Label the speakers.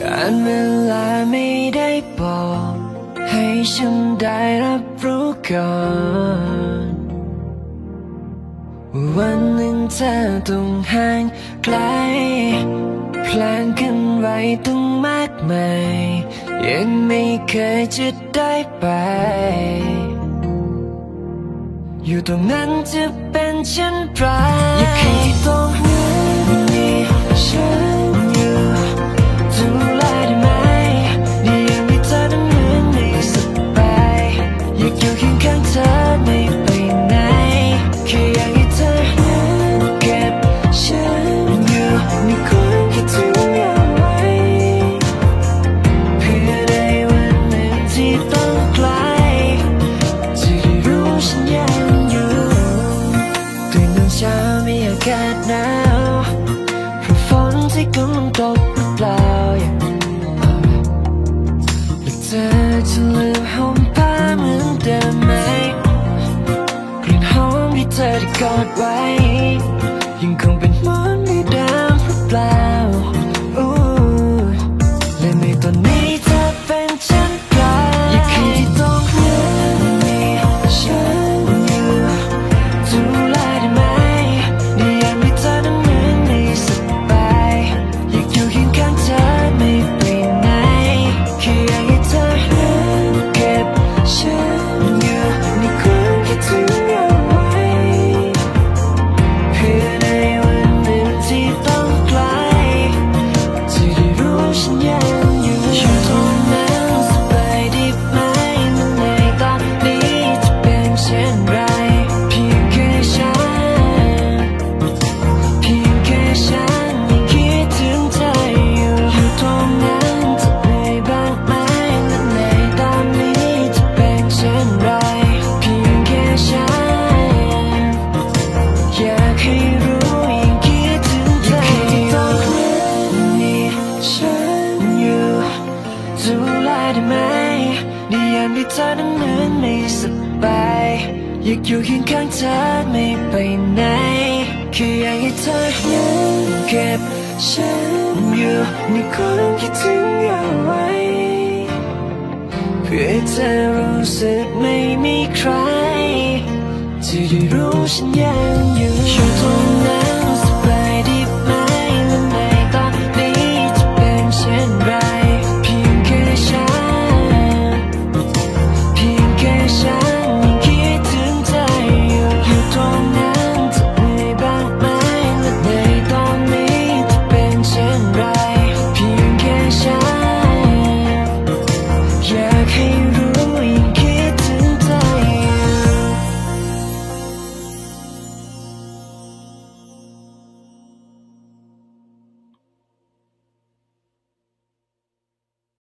Speaker 1: การเวลาไม่ได้บอก ให้ฉันได้รับรู้ก่อนวันหนึ่งเธอต้องห่างไกลแพลนกันไว้ตั้งมากมายยังไม่เคยจะได้ไป อยู่ตรงนั้นจะเป็นเช่นไรอย่าคิดตรงนั้นมีฉัน อยู่เคียงข้างเธอไม่ไปไหนแค่อยากให้เธอนั้นเก็บฉันอยู่ในความคิดถึงเอาไว้เพื่อในวันหนึ่งที่ต้องไกลจะได้รู้ฉันยังอยู่ตื่นตอนเช้ามีอากาศหนาวเพราะฝนที่กำลังตกหรือเปล่าและเธอจะลื กอดไว้ ยังคงเป็น ในยามที่เธอนั้นเหมือนไม่สบายอยากอยู่เคียงข้างเธอไม่ไปไหนแค่อยากให้เธอยังเก็บฉันอยู่ในความคิดถึงเอาไว้เพื่อเธอรู้สึกไม่มีใครจะได้รู้ฉันยังอยู่